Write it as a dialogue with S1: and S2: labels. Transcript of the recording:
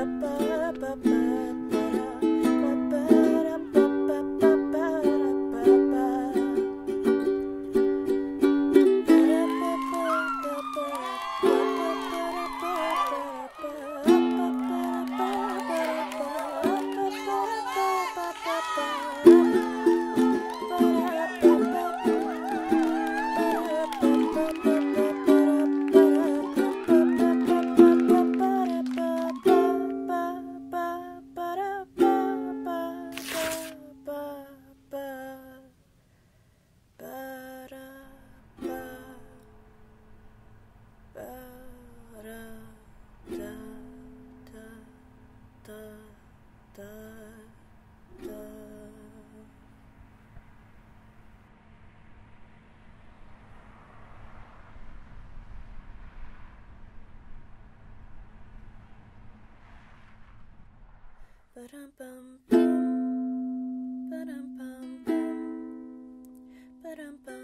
S1: up. Ba-dum-bum-bum. Ba-dum-bum-bum. Ba-dum-bum.